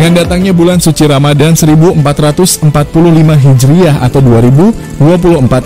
Dengan datangnya bulan suci Ramadan 1445 Hijriah atau 2024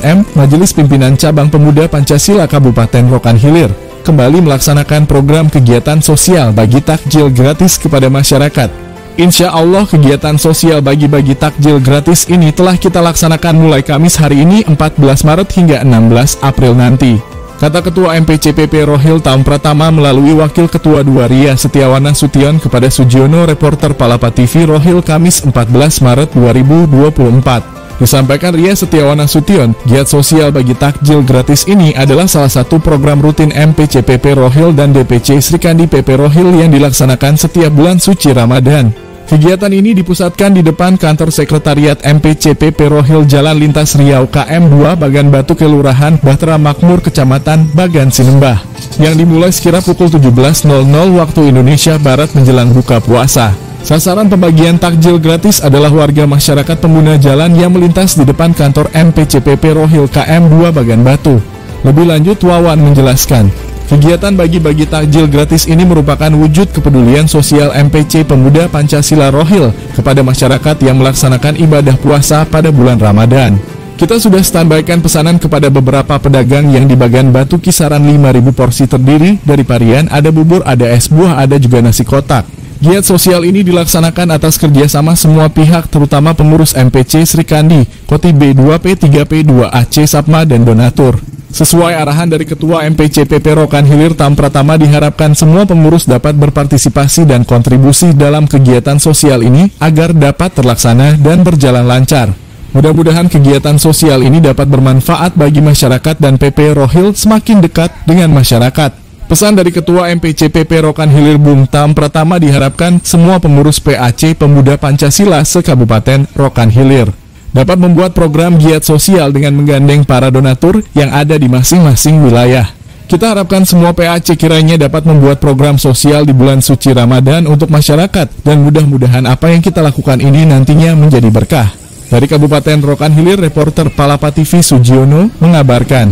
M, Majelis Pimpinan Cabang Pemuda Pancasila Kabupaten Rokan Hilir kembali melaksanakan program kegiatan sosial bagi takjil gratis kepada masyarakat. Insya Allah kegiatan sosial bagi-bagi takjil gratis ini telah kita laksanakan mulai Kamis hari ini 14 Maret hingga 16 April nanti. Kata Ketua MPCPP Rohil Tam Pratama melalui Wakil Ketua Dua Ria Setiawana Sution kepada Sujiono reporter Palapa TV Rohil Kamis 14 Maret 2024. Disampaikan Ria Setiawana Sution, giat sosial bagi takjil gratis ini adalah salah satu program rutin MPCPP Rohil dan DPC Srikandi PP Rohil yang dilaksanakan setiap bulan suci Ramadan. Kegiatan ini dipusatkan di depan kantor sekretariat MPCP Perohil Jalan Lintas Riau KM2 Bagan Batu Kelurahan Bahtera Makmur Kecamatan Bagan Sinembah yang dimulai sekira pukul 17.00 waktu Indonesia Barat menjelang buka puasa. Sasaran pembagian takjil gratis adalah warga masyarakat pengguna jalan yang melintas di depan kantor MPCP Perohil KM2 Bagan Batu. Lebih lanjut Wawan menjelaskan, Kegiatan bagi-bagi takjil gratis ini merupakan wujud kepedulian sosial MPC Pemuda Pancasila Rohil kepada masyarakat yang melaksanakan ibadah puasa pada bulan Ramadan. Kita sudah standbykan pesanan kepada beberapa pedagang yang di bagian batu kisaran 5000 porsi terdiri dari varian ada bubur, ada es buah, ada juga nasi kotak. Giat sosial ini dilaksanakan atas kerjasama semua pihak terutama pengurus MPC Sri Kandi, Koti B2P, 3P, 2AC, Sapma, dan Donatur. Sesuai arahan dari Ketua MPCPP Rokan Hilir Tam Pratama diharapkan semua pengurus dapat berpartisipasi dan kontribusi dalam kegiatan sosial ini agar dapat terlaksana dan berjalan lancar. Mudah-mudahan kegiatan sosial ini dapat bermanfaat bagi masyarakat dan PP Rohil semakin dekat dengan masyarakat. Pesan dari Ketua MPCPP Rokan Hilir Bung Tam Pratama diharapkan semua pengurus PAC Pemuda Pancasila se-Kabupaten Rokan Hilir dapat membuat program giat sosial dengan menggandeng para donatur yang ada di masing-masing wilayah. Kita harapkan semua PAC kiranya dapat membuat program sosial di bulan suci Ramadan untuk masyarakat dan mudah-mudahan apa yang kita lakukan ini nantinya menjadi berkah. Dari Kabupaten Rokan Hilir, reporter Palapa TV Sujiono mengabarkan.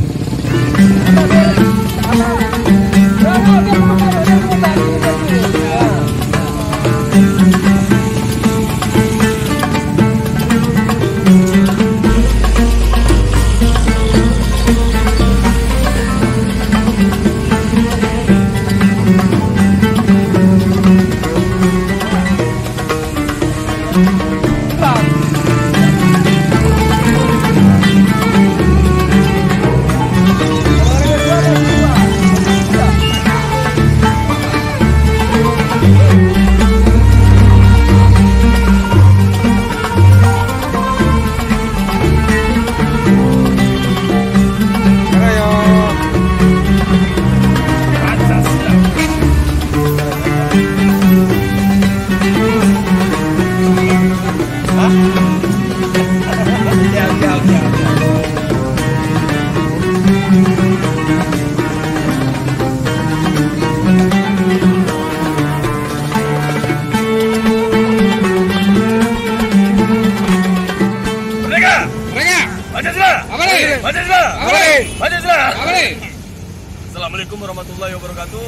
Assalamualaikum warahmatullahi wabarakatuh.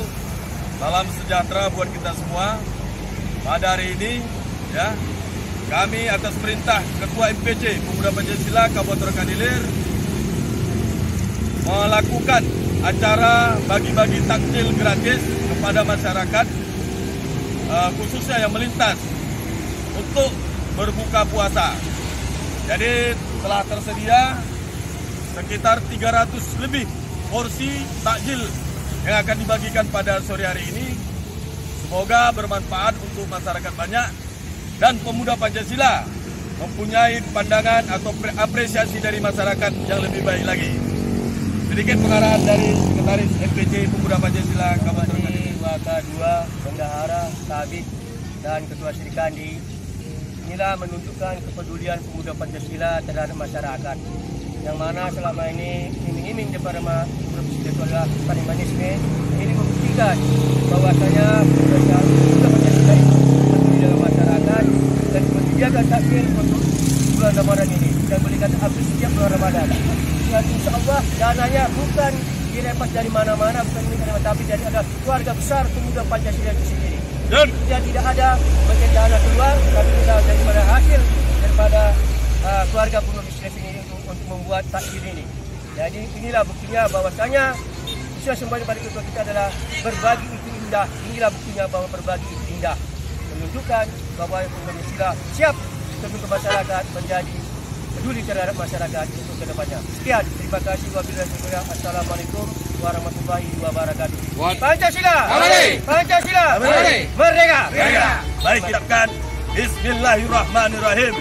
Salam sejahtera buat kita semua. Pada hari ini, ya, kami atas perintah Ketua MPC Pemuda Pancasila Kabupaten Kadilir melakukan acara bagi-bagi takjil gratis kepada masyarakat uh, khususnya yang melintas untuk berbuka puasa. Jadi telah tersedia sekitar 300 lebih porsi takjil yang akan dibagikan pada sore hari ini. Semoga bermanfaat untuk masyarakat banyak dan pemuda Pancasila mempunyai pandangan atau apresiasi dari masyarakat yang lebih baik lagi. Sedikit pengarahan dari Sekretaris FPC Pemuda Pancasila Kabupaten Waka 2, Bendahara, Tabik, dan Ketua Serikandi. Inilah menunjukkan kepedulian pemuda Pancasila terhadap masyarakat yang mana selama ini iming-iming daripada Provinsi adalah Panimanisme ini membuktikan bahwasanya Pancasila itu peduli dalam masyarakat dan menjaga takdir untuk bulan Ramadan ini dan berikan habis setiap bulan Ramadan. Dan insya Allah dananya bukan direpas dari mana-mana, bukan ini tapi dari ada keluarga besar pemuda Pancasila itu sendiri. Dan. Dia tidak ada mencari dana keluar, tapi kita daripada hasil daripada uh, keluarga pengemis ini untuk, untuk membuat takdir ini. Jadi inilah buktinya bahwasanya usaha sembah pada ketua kita adalah berbagi itu indah. Inilah buktinya bahwa berbagi itu indah. Menunjukkan bahwa pengemis siap untuk masyarakat menjadi peduli terhadap masyarakat untuk ke depannya. Sekian, terima kasih wabillahi taufiq. Assalamualaikum warahmatullahi wabarakatuh. Pancasila. Kembali. Pancasila. Kembali. Merdeka. Baik, kita Bismillahirrahmanirrahim.